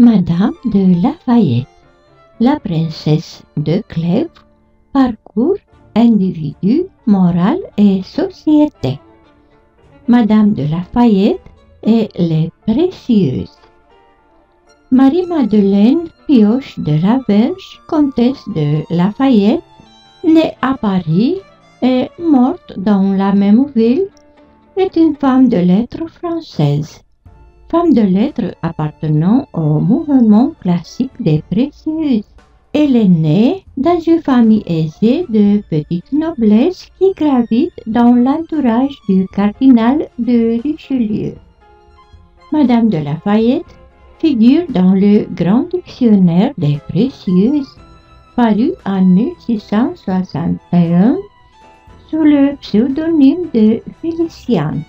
Madame de Lafayette, la princesse de Clèves, parcours individu, morale et société. Madame de Lafayette et les précieuses. Marie-Madeleine Pioche de la Verge, comtesse de Lafayette, née à Paris et morte dans la même ville, est une femme de lettres française. Femme de lettres appartenant au mouvement classique des précieuses. Elle est née dans une famille aisée de petite noblesse qui gravite dans l'entourage du cardinal de Richelieu. Madame de Lafayette figure dans le Grand Dictionnaire des précieuses, paru en 1661 sous le pseudonyme de Féliciane.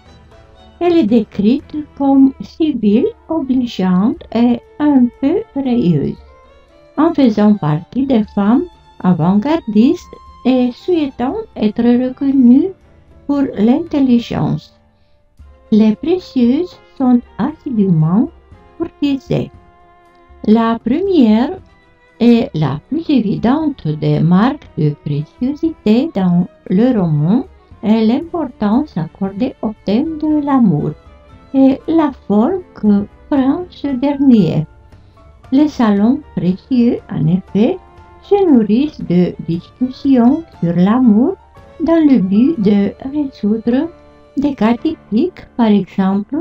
Elle est décrite comme civile, obligeante et un peu rayeuse, en faisant partie des femmes avant-gardistes et souhaitant être reconnues pour l'intelligence. Les précieuses sont assidûment courtisées. La première et la plus évidente des marques de préciosité dans le roman est l'importance accordée au thème de l'amour et la forme que prend ce dernier. Les salons précieux, en effet, se nourrissent de discussions sur l'amour dans le but de résoudre des cas typiques, par exemple,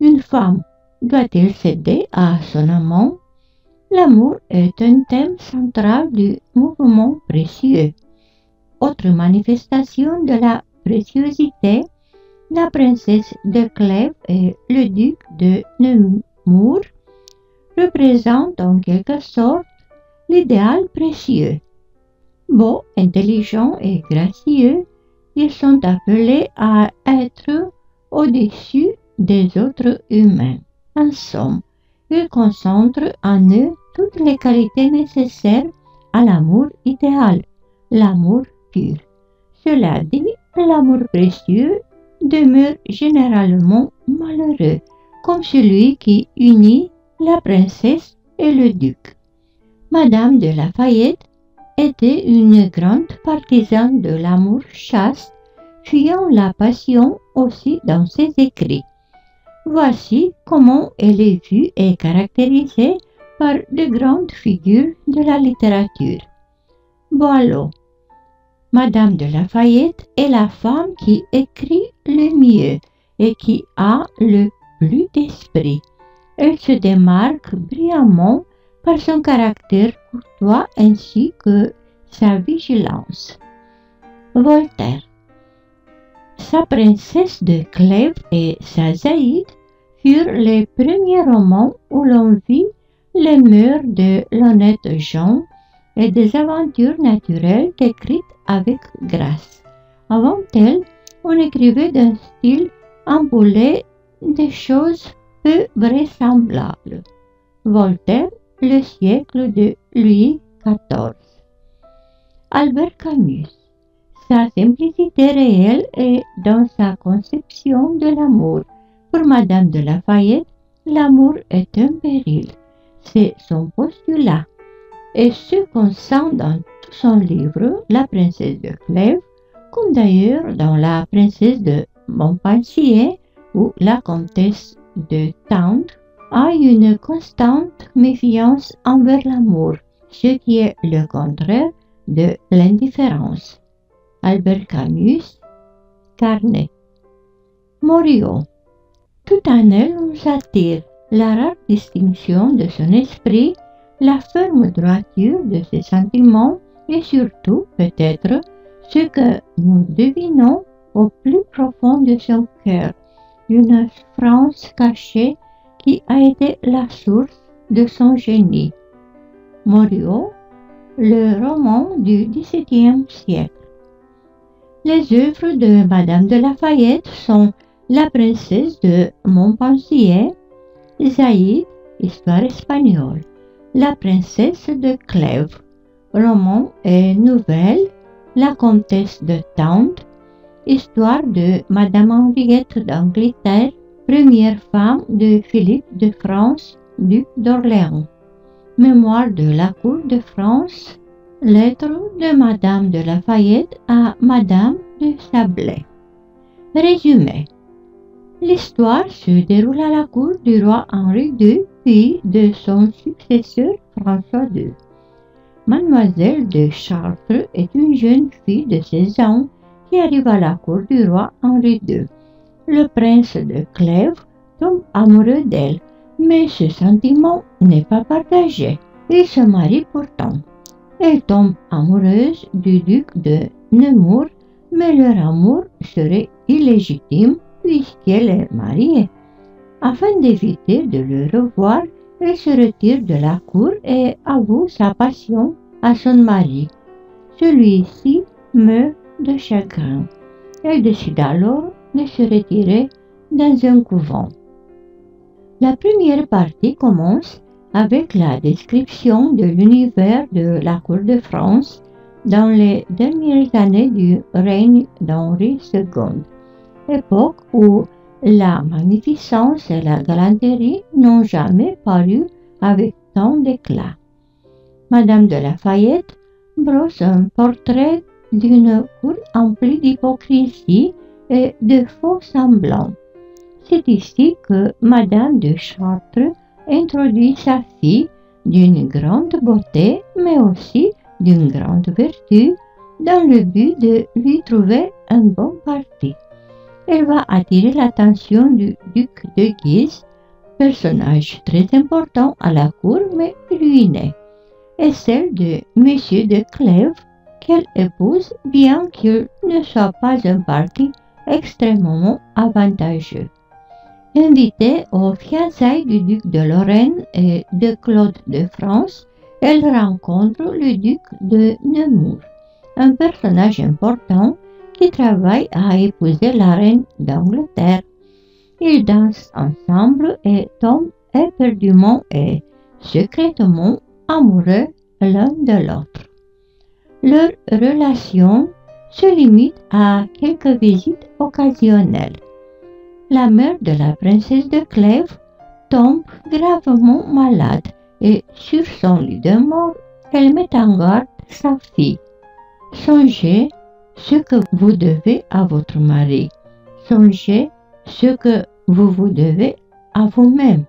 une femme doit-elle céder à son amant? L'amour est un thème central du mouvement précieux. Autre manifestation de la préciosité, la princesse de Clèves et le duc de Nemours représentent en quelque sorte l'idéal précieux. Beaux, intelligents et gracieux, ils sont appelés à être au-dessus des autres humains. En somme, ils concentrent en eux toutes les qualités nécessaires à l'amour idéal, l'amour pur. Cela dit, l'amour précieux demeure généralement malheureux, comme celui qui unit la princesse et le duc. Madame de Lafayette était une grande partisane de l'amour chaste, fuyant la passion aussi dans ses écrits. Voici comment elle est vue et caractérisée par de grandes figures de la littérature. Boileau. Madame de Lafayette est la femme qui écrit le mieux et qui a le plus d'esprit. Elle se démarque brillamment par son caractère courtois ainsi que sa vigilance. Voltaire. Sa princesse de Clèves et sa Zaïde furent les premiers romans où l'on vit les mœurs de l'honnête Jean et des aventures naturelles décrites avec grâce. Avant elle, on écrivait d'un style emboulé des choses peu vraisemblables. Voltaire, le siècle de Louis XIV. Albert Camus. Sa simplicité réelle est dans sa conception de l'amour. Pour Madame de Lafayette, l'amour est un péril. C'est son postulat. Et ce qu'on sent dans tout son livre, La princesse de Clèves, comme d'ailleurs dans La princesse de Montpensier ou La comtesse de Tende, a une constante méfiance envers l'amour, ce qui est le contraire de l'indifférence. Albert Camus, Carnet. Morio. Tout en elle nous attire la rare distinction de son esprit, la ferme droiture de ses sentiments et surtout peut-être ce que nous devinons au plus profond de son cœur, une France cachée qui a été la source de son génie. Morio, le roman du XVIIe siècle. Les œuvres de Madame de Lafayette sont La princesse de Montpensier, Zaïd, Histoire espagnole, La princesse de Clèves, roman et nouvelle, La comtesse de Tende, Histoire de Madame Henriette d'Angleterre, première femme de Philippe de France, duc d'Orléans. Mémoire de la Cour de France, lettre de Madame de Lafayette à Madame de Sablé. Résumé. L'histoire se déroule à la cour du roi Henri II, de son successeur François II. Mademoiselle de Chartres est une jeune fille de 16 ans qui arrive à la cour du roi Henri II. Le prince de Clèves tombe amoureux d'elle, mais ce sentiment n'est pas partagé. Il se marie pourtant. Elle tombe amoureuse du duc de Nemours, mais leur amour serait illégitime puisqu'elle est mariée. Afin d'éviter de le revoir, elle se retire de la cour et avoue sa passion à son mari. Celui-ci meurt de chagrin. Elle décide alors de se retirer dans un couvent. La première partie commence avec la description de l'univers de la cour de France dans les dernières années du règne d'Henri II, époque où la magnificence et la galanterie n'ont jamais paru avec tant d'éclat. Madame de Lafayette brosse un portrait d'une cour emplie d'hypocrisie et de faux semblants. C'est ici que Madame de Chartres introduit sa fille d'une grande beauté, mais aussi d'une grande vertu, dans le but de lui trouver un bon parti elle va attirer l'attention du duc de Guise, personnage très important à la cour mais ruiné, et celle de Monsieur de Clèves, qu'elle épouse bien qu'il ne soit pas un parti extrêmement avantageux. Invitée aux fiançailles du duc de Lorraine et de Claude de France, elle rencontre le duc de Nemours, un personnage important qui travaillent à épouser la reine d'Angleterre. Ils dansent ensemble et tombent éperdument et secrètement amoureux l'un de l'autre. Leur relation se limite à quelques visites occasionnelles. La mère de la princesse de Clèves tombe gravement malade et sur son lit de mort, elle met en garde sa fille. Songez ce que vous devez à votre mari. Songez ce que vous vous devez à vous-même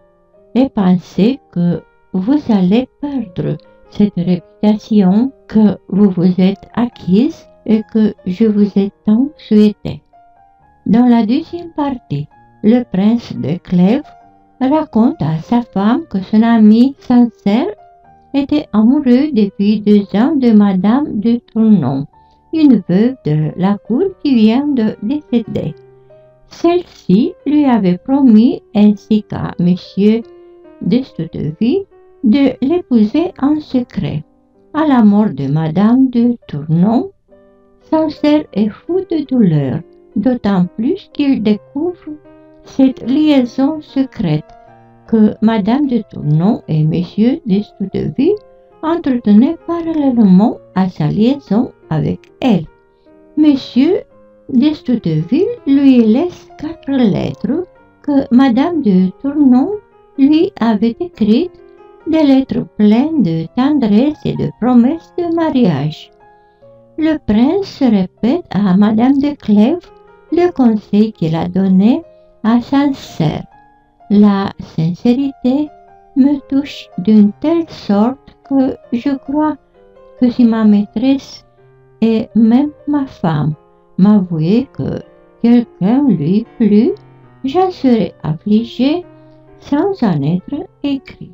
et pensez que vous allez perdre cette réputation que vous vous êtes acquise et que je vous ai tant souhaité. Dans la deuxième partie, le prince de Clèves raconte à sa femme que son ami sincère était amoureux depuis deux ans de Madame de Tournon une veuve de la cour qui vient de décéder. Celle-ci lui avait promis, ainsi qu'à M. d'Estouteville, de l'épouser en secret. À la mort de Madame de Tournon, Sancerre est fou de douleur, d'autant plus qu'il découvre cette liaison secrète que Madame de Tournon et M. d'Estouteville entretenaient parallèlement à sa liaison avec elle. Monsieur d'Estouteville lui laisse quatre lettres que Madame de Tournon lui avait écrites, des lettres pleines de tendresse et de promesses de mariage. Le prince répète à Madame de Clèves le conseil qu'il a donné à Sancerre. La sincérité me touche d'une telle sorte que je crois que si ma maîtresse et même ma femme m'avouait que quelqu'un lui plut, j'en serais affligée sans en être écrit.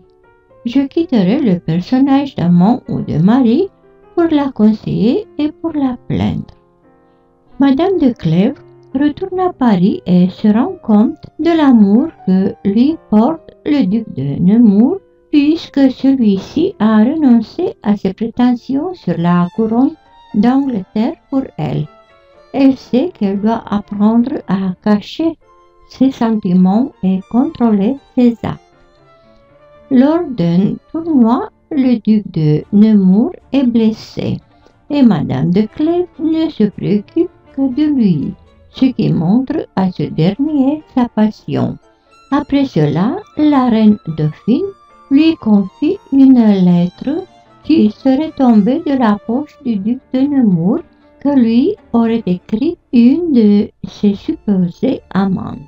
Je quitterai le personnage d'amant ou de mari pour la conseiller et pour la plaindre. Madame de Clèves retourne à Paris et se rend compte de l'amour que lui porte le duc de Nemours puisque celui-ci a renoncé à ses prétentions sur la couronne d'Angleterre pour elle. Elle sait qu'elle doit apprendre à cacher ses sentiments et contrôler ses actes. Lors d'un tournoi, le duc de Nemours est blessé et Madame de Clèves ne se préoccupe que de lui, ce qui montre à ce dernier sa passion. Après cela, la reine Dauphine lui confie une lettre qui serait tombée de la poche du duc de Nemours que lui aurait écrit une de ses supposées amantes.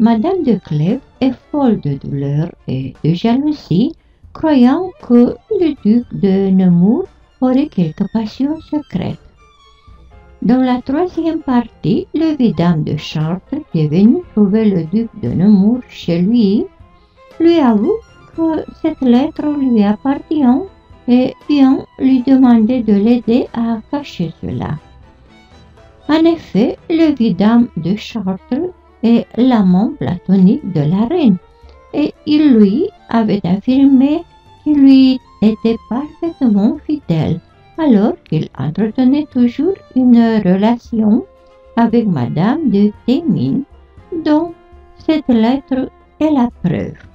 Madame de Clèves est folle de douleur et de jalousie, croyant que le duc de Nemours aurait quelques passions secrètes. Dans la troisième partie, le vidame de Chartres, qui est venu trouver le duc de Nemours chez lui, lui avoue que cette lettre lui appartient et vient lui demander de l'aider à cacher cela. En effet, le vidame de Chartres est l'amant platonique de la reine et il lui avait affirmé qu'il lui était parfaitement fidèle alors qu'il entretenait toujours une relation avec Madame de Thémines, dont cette lettre est la preuve.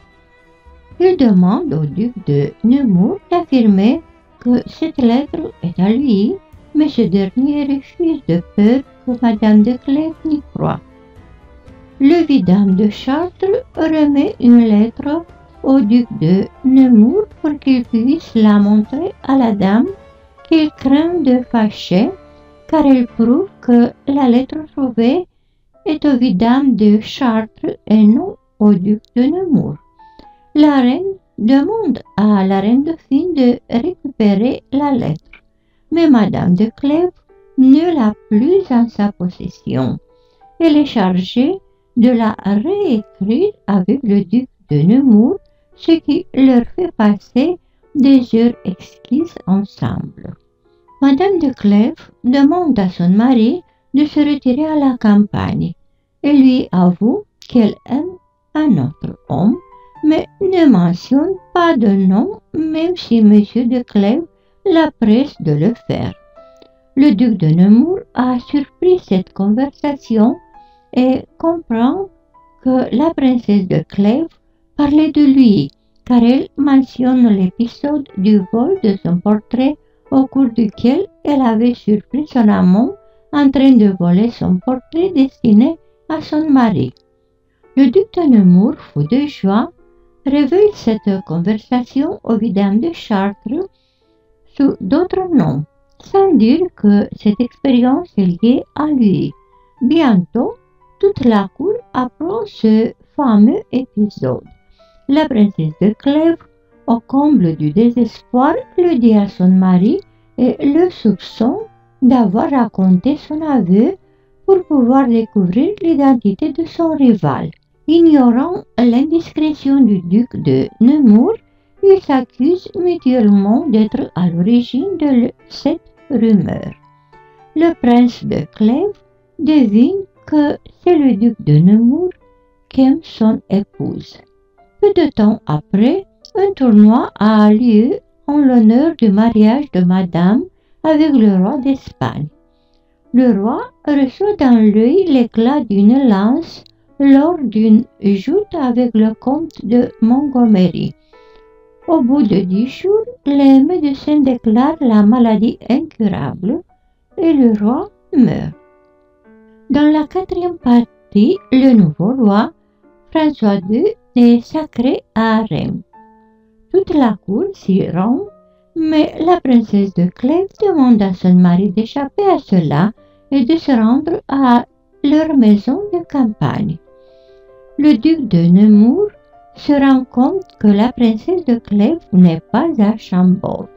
Il demande au duc de Nemours d'affirmer que cette lettre est à lui, mais ce dernier refuse de peur que Madame de Clèves n'y croit. Le vidame de Chartres remet une lettre au duc de Nemours pour qu'il puisse la montrer à la dame qu'il craint de fâcher, car elle prouve que la lettre trouvée est au vidame de Chartres et non au duc de Nemours. La reine demande à la reine dauphine de récupérer la lettre, mais Madame de Clèves ne l'a plus en sa possession. Elle est chargée de la réécrire avec le duc de Nemours, ce qui leur fait passer des heures exquises ensemble. Madame de Clèves demande à son mari de se retirer à la campagne et lui avoue qu'elle aime un autre homme, mais ne mentionne pas de nom, même si M. de Clèves la presse de le faire. Le duc de Nemours a surpris cette conversation et comprend que la princesse de Clèves parlait de lui, car elle mentionne l'épisode du vol de son portrait au cours duquel elle avait surpris son amant en train de voler son portrait destiné à son mari. Le duc de Nemours, fou de joie, révèle cette conversation au vidame de Chartres sous d'autres noms, sans dire que cette expérience est liée à lui. Bientôt, toute la cour apprend ce fameux épisode. La princesse de Clèves, au comble du désespoir, le dit à son mari et le soupçon d'avoir raconté son aveu pour pouvoir découvrir l'identité de son rival. Ignorant l'indiscrétion du duc de Nemours, ils s'accusent mutuellement d'être à l'origine de cette rumeur. Le prince de Clèves devine que c'est le duc de Nemours qui aime son épouse. Peu de temps après, un tournoi a lieu en l'honneur du mariage de Madame avec le roi d'Espagne. Le roi reçoit dans l'œil l'éclat d'une lance lors d'une joute avec le comte de Montgomery. Au bout de dix jours, les médecins déclarent la maladie incurable et le roi meurt. Dans la quatrième partie, le nouveau roi, François II, est sacré à Rome. Toute la cour s'y rend, mais la princesse de Clèves demande à son mari d'échapper à cela et de se rendre à leur maison de campagne. Le duc de Nemours se rend compte que la princesse de Clèves n'est pas à Chambord.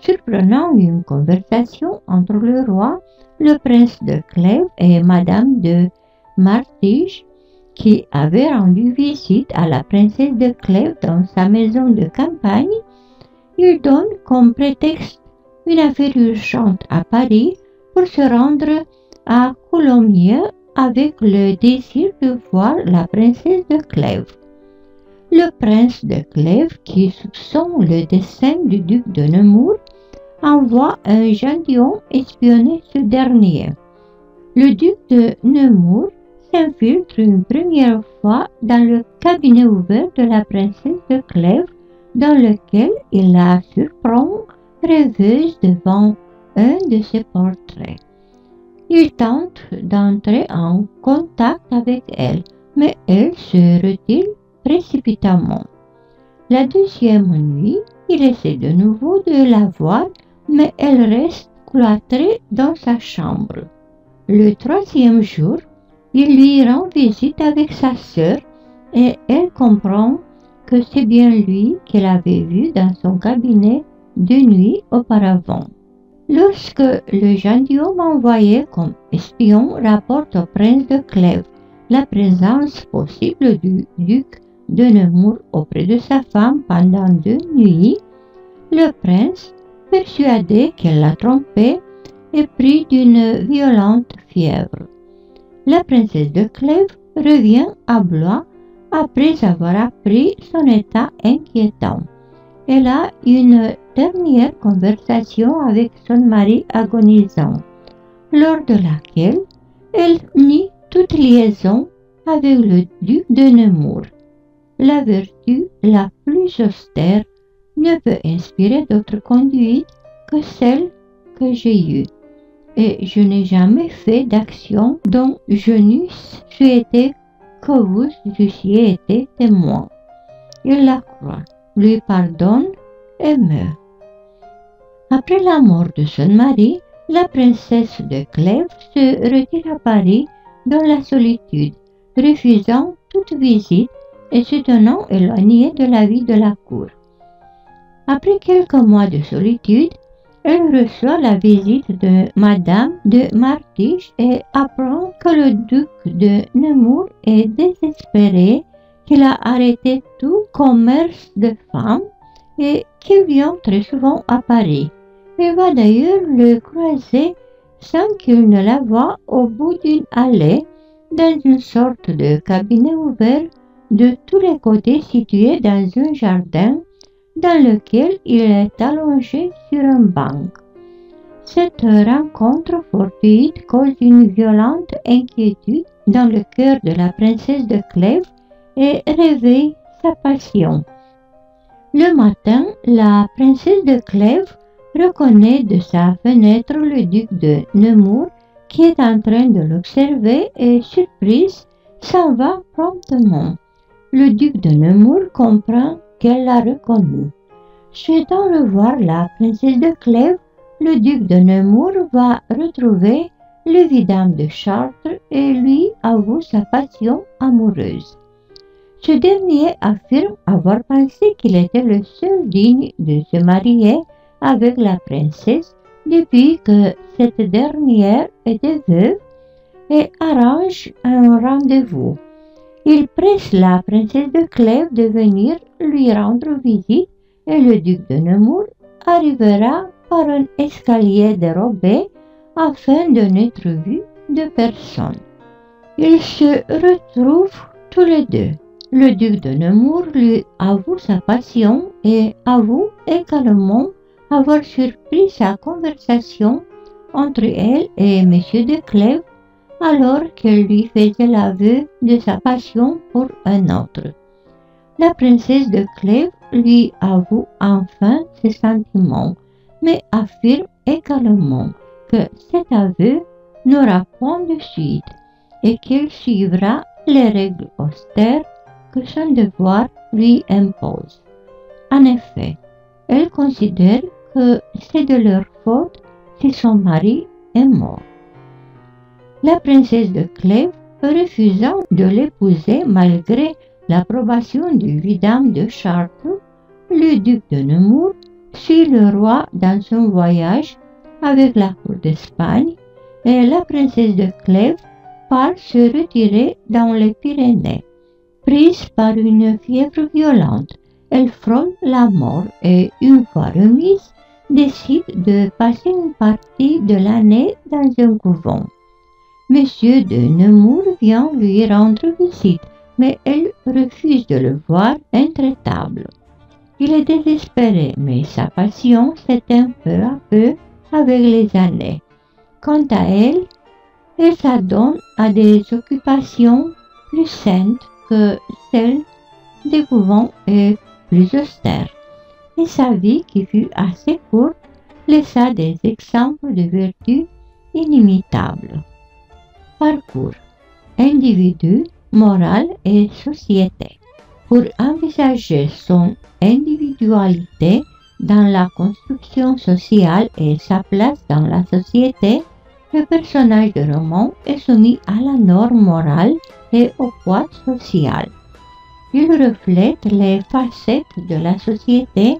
Surprenant une conversation entre le roi, le prince de Clèves et madame de Martige, qui avait rendu visite à la princesse de Clèves dans sa maison de campagne, il donne comme prétexte une affaire urgente à Paris pour se rendre à Coulommiers avec le désir de voir la princesse de Clèves. Le prince de Clèves, qui soupçonne le dessein du duc de Nemours, envoie un gentilhomme espionner ce dernier. Le duc de Nemours s'infiltre une première fois dans le cabinet ouvert de la princesse de Clèves, dans lequel il la surprend rêveuse devant un de ses portraits. Il tente d'entrer en contact avec elle, mais elle se retire précipitamment. La deuxième nuit, il essaie de nouveau de la voir, mais elle reste cloîtrée dans sa chambre. Le troisième jour, il lui rend visite avec sa sœur et elle comprend que c'est bien lui qu'elle avait vu dans son cabinet deux nuits auparavant. Lorsque le gentilhomme envoyé comme espion rapporte au prince de Clèves la présence possible du duc de Nemours auprès de sa femme pendant deux nuits, le prince, persuadé qu'elle l'a trompé, est pris d'une violente fièvre. La princesse de Clèves revient à Blois après avoir appris son état inquiétant. Elle a une dernière conversation avec son mari agonisant, lors de laquelle elle nie toute liaison avec le duc de Nemours. La vertu la plus austère ne peut inspirer d'autre conduite que celle que j'ai eue. Et je n'ai jamais fait d'action dont je n'eusse souhaité que vous eussiez été témoin. Il la croit, lui pardonne et meurt. Après la mort de son mari, la princesse de Clèves se retire à Paris dans la solitude, refusant toute visite et se tenant éloignée de la vie de la cour. Après quelques mois de solitude, elle reçoit la visite de Madame de Martiche et apprend que le duc de Nemours est désespéré, qu'il a arrêté tout commerce de femmes et qu'il vient très souvent à Paris. Elle va d'ailleurs le croiser sans qu'il ne la voie au bout d'une allée, dans une sorte de cabinet ouvert de tous les côtés situé dans un jardin dans lequel il est allongé sur un banc. Cette rencontre fortuite cause une violente inquiétude dans le cœur de la princesse de Clèves et réveille sa passion. Le matin, la princesse de Clèves reconnaît de sa fenêtre le duc de Nemours qui est en train de l'observer et, surprise, s'en va promptement. Le duc de Nemours comprend qu'elle l'a reconnu. Souhaitant revoir la princesse de Clèves, le duc de Nemours va retrouver le vidame de Chartres et lui avoue sa passion amoureuse. Ce dernier affirme avoir pensé qu'il était le seul digne de se marier avec la princesse depuis que cette dernière était veuve et arrange un rendez-vous. Il presse la princesse de Clèves de venir lui rendre visite et le duc de Nemours arrivera par un escalier dérobé afin de n'être vu de personne. Ils se retrouvent tous les deux. Le duc de Nemours lui avoue sa passion et avoue également avoir surpris sa conversation entre elle et M. de Clèves alors qu'elle lui faisait l'aveu de sa passion pour un autre. La princesse de Clèves lui avoue enfin ses sentiments, mais affirme également que cet aveu n'aura point de suite et qu'elle suivra les règles austères que son devoir lui impose. En effet, elle considère que c'est de leur faute si son mari est mort. La princesse de Clèves, refusant de l'épouser malgré l'approbation du vidame de Chartres, le duc de Nemours suit le roi dans son voyage avec la cour d'Espagne et la princesse de Clèves part se retirer dans les Pyrénées. Prise par une fièvre violente, elle frôle la mort et, une fois remise, décide de passer une partie de l'année dans un couvent. Monsieur de Nemours vient lui rendre visite, mais elle refuse de le voir intraitable. Il est désespéré, mais sa passion s'éteint peu à peu avec les années. Quant à elle, elle s'adonne à des occupations plus saintes que celles des couvents et plus austères et sa vie qui fut assez courte laissa des exemples de vertus inimitables. Parcours individu, morale et société. Pour envisager son individualité dans la construction sociale et sa place dans la société, le personnage de roman est soumis à la norme morale et au poids social. Il reflète les facettes de la société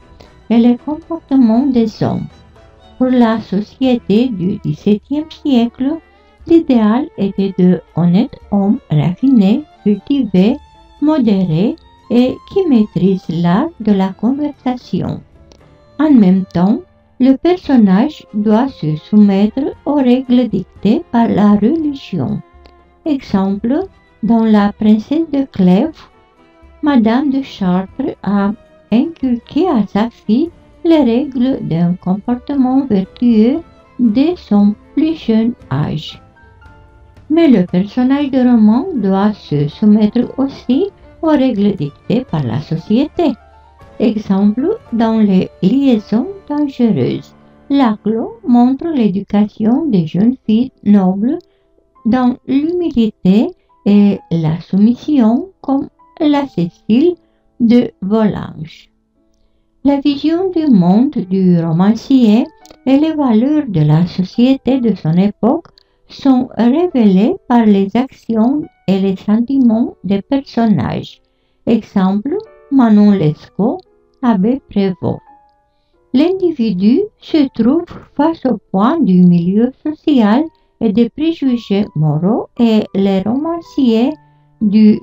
et les comportements des hommes. Pour la société du XVIIe siècle, l'idéal était de honnêtes hommes raffinés, cultivés, modérés et qui maîtrisent l'art de la conversation. En même temps, le personnage doit se soumettre aux règles dictées par la religion. Exemple, dans La princesse de Clèves, Madame de Chartres a inculqué à sa fille les règles d'un comportement vertueux dès son plus jeune âge. Mais le personnage de roman doit se soumettre aussi aux règles dictées par la société. Exemple, dans les liaisons dangereuses, Laclos montre l'éducation des jeunes filles nobles dans l'humilité et la soumission comme la Cécile de Volanges. La vision du monde du romancier et les valeurs de la société de son époque sont révélées par les actions et les sentiments des personnages. Exemple, Manon Lescaut, Abbé Prévost. L'individu se trouve face au point du milieu social et des préjugés moraux et les romanciers du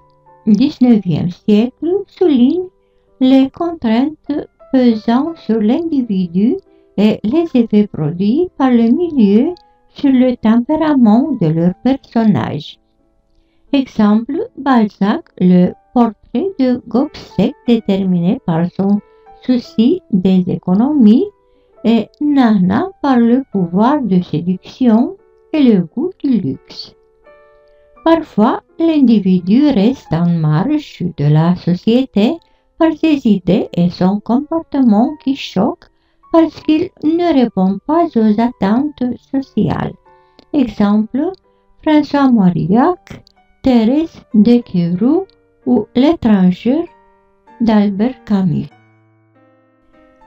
XIXe siècle soulignent les contraintes pesant sur l'individu et les effets produits par le milieu sur le tempérament de leur personnage. Exemple, Balzac, le portrait de Gobseck déterminé par son souci des économies et Nana par le pouvoir de séduction et le goût du luxe. Parfois, l'individu reste en marge de la société par ses idées et son comportement qui choquent parce qu'il ne répond pas aux attentes sociales. Exemple, François Mauriac, Thérèse de Queroux ou L'étranger d'Albert Camus.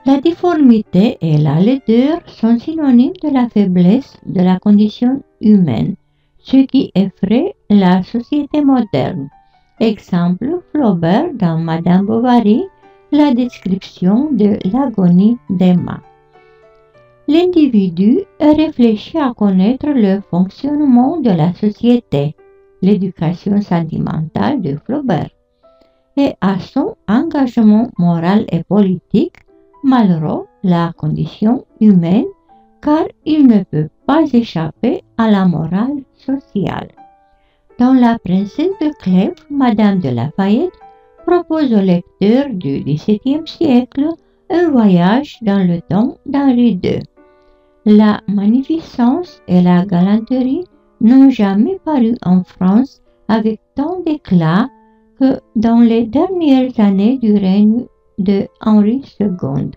La difformité et la laideur sont synonymes de la faiblesse de la condition humaine, ce qui effraie la société moderne. Exemple, Flaubert dans Madame Bovary, la description de l'agonie d'Emma. L'individu réfléchit à connaître le fonctionnement de la société, l'éducation sentimentale de Flaubert, et à son engagement moral et politique, malgré la condition humaine, car il ne peut pas échapper à la morale sociale. Dans La princesse de Clèves, Madame de Lafayette propose au lecteur du XVIIe siècle un voyage dans le temps d'Henri II. La magnificence et la galanterie n'ont jamais paru en France avec tant d'éclat que dans les dernières années du règne de Henri II.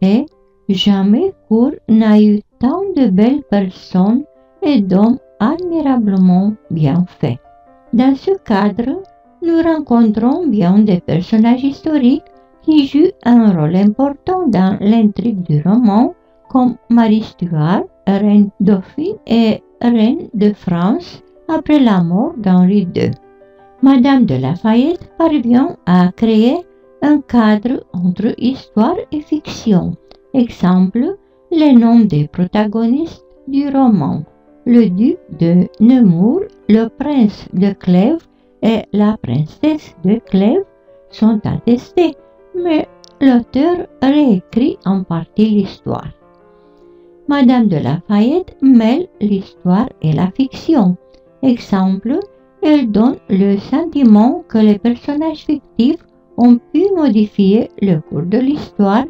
Et jamais cour n'a eu tant de belles personnes et d'hommes admirablement bien faits. Dans ce cadre, nous rencontrons bien des personnages historiques qui jouent un rôle important dans l'intrigue du roman, comme Marie Stuart, reine dauphine et reine de France après la mort d'Henri II. Madame de Lafayette parvient à créer un cadre entre histoire et fiction. Exemple, les noms des protagonistes du roman. Le duc de Nemours, le prince de Clèves et la princesse de Clèves sont attestés, mais l'auteur réécrit en partie l'histoire. Madame de Lafayette mêle l'histoire et la fiction. Exemple, elle donne le sentiment que les personnages fictifs ont pu modifier le cours de l'histoire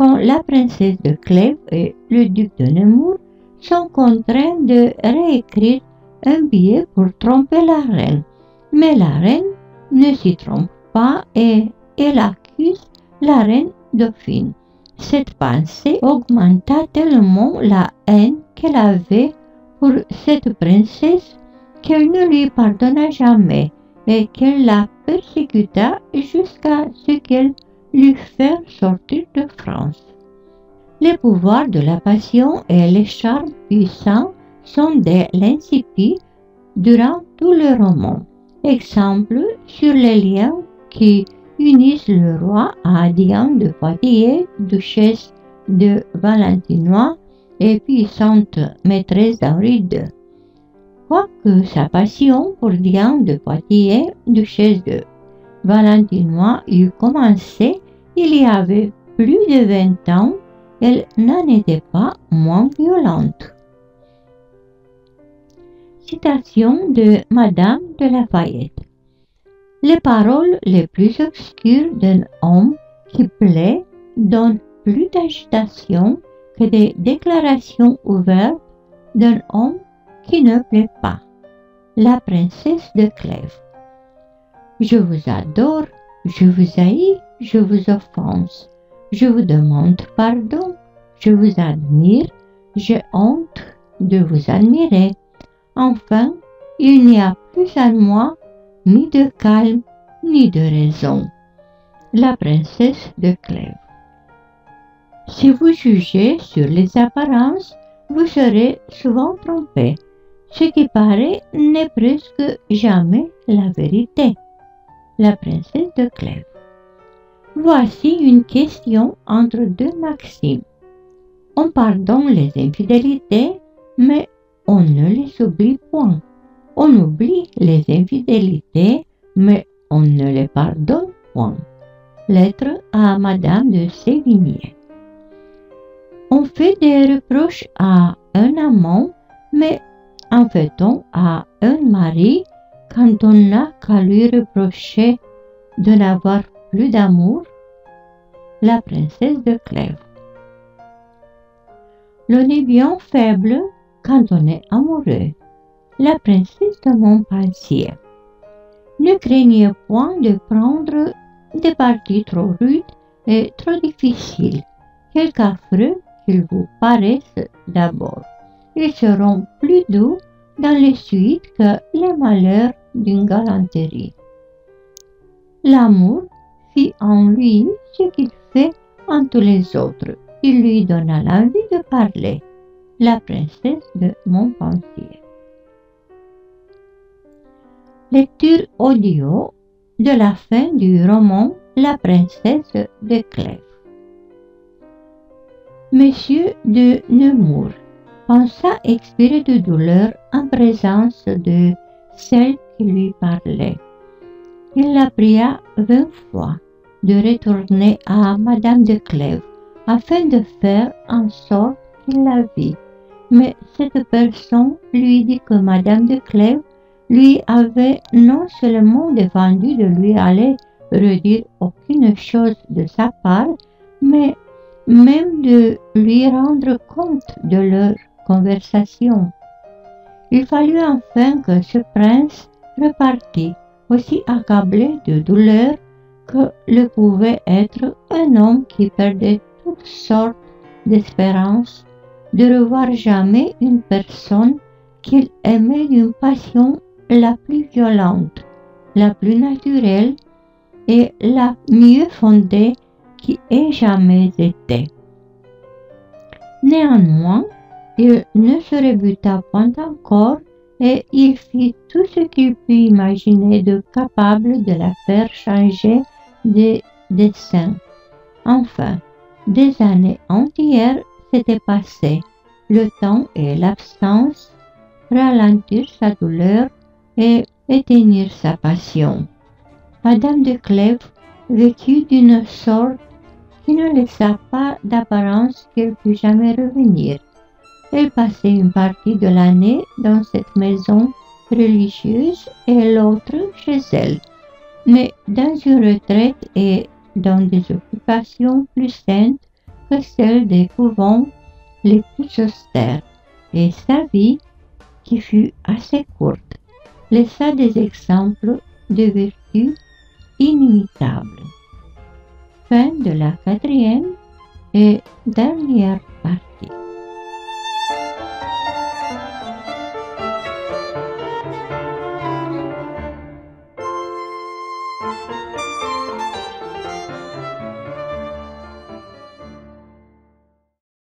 la princesse de Clèves et le duc de Nemours sont contraints de réécrire un billet pour tromper la reine. Mais la reine ne s'y trompe pas et elle accuse la reine dauphine. Cette pensée augmenta tellement la haine qu'elle avait pour cette princesse qu'elle ne lui pardonna jamais et qu'elle la persécuta jusqu'à ce qu'elle l'eût fait sortir de France. Les pouvoirs de la passion et les charmes puissants sont de l'incipit durant tout le roman. Exemple sur les liens qui unissent le roi à Diane de Poitiers, duchesse de Valentinois et puissante maîtresse d'Henri II. Quoique sa passion pour Diane de Poitiers, duchesse de Valentinois, eût commencé il y avait plus de vingt ans, elle n'en était pas moins violente. Citation de Madame de Lafayette. Les paroles les plus obscures d'un homme qui plaît donnent plus d'agitation que des déclarations ouvertes d'un homme qui ne plaît pas. La princesse de Clèves. Je vous adore, je vous haïs, je vous offense. Je vous demande pardon, je vous admire, j'ai honte de vous admirer. Enfin, il n'y a plus à moi ni de calme ni de raison. La princesse de Clèves. Si vous jugez sur les apparences, vous serez souvent trompé. Ce qui paraît n'est presque jamais la vérité. La princesse de Clèves. Voici une question entre deux maximes. On pardonne les infidélités, mais on ne les oublie point. On oublie les infidélités, mais on ne les pardonne point. Lettre à Madame de Sévigné. On fait des reproches à un amant, mais en fait-on à un mari quand on n'a qu'à lui reprocher de n'avoir plus d'amour La princesse de Clèves. L'on est bien faible quand on est amoureux. La princesse de Montpensier. Ne craignez point de prendre des parties trop rudes et trop difficiles, quelque affreux qu'ils vous paraissent d'abord. Ils seront plus doux dans les suites que les malheurs d'une galanterie. L'amour fit en lui ce qu'il fait en tous les autres. Il lui donna l'envie de parler. La princesse de Montpensier. Lecture audio de la fin du roman La princesse de Clèves. Monsieur de Nemours pensa expirer de douleur en présence de celle qui lui parlait. Il la pria vingt fois de retourner à Madame de Clèves afin de faire en sorte qu'il la vît. Mais cette personne lui dit que Madame de Clèves lui avait non seulement défendu de lui aller redire aucune chose de sa part, mais même de lui rendre compte de leur conversation. Il fallut enfin que ce prince repartît aussi accablé de douleur que le pouvait être un homme qui perdait toutes sortes d'espérances de revoir jamais une personne qu'il aimait d'une passion la plus violente, la plus naturelle et la mieux fondée qui ait jamais été. Néanmoins, il ne se rebuta point encore et il fit tout ce qu'il put imaginer de capable de la faire changer de dessein. Enfin, des années entières s'étaient passées. Le temps et l'absence ralentirent sa douleur et éteignirent sa passion. Madame de Clèves vécut d'une sorte qui ne laissa pas d'apparence qu'elle pût jamais revenir. Elle passait une partie de l'année dans cette maison religieuse et l'autre chez elle, mais dans une retraite et dans des occupations plus saines que celles des couvents les plus austères. Et sa vie, qui fut assez courte, laissa des exemples de vertus inimitables. Fin de la quatrième et dernière partie.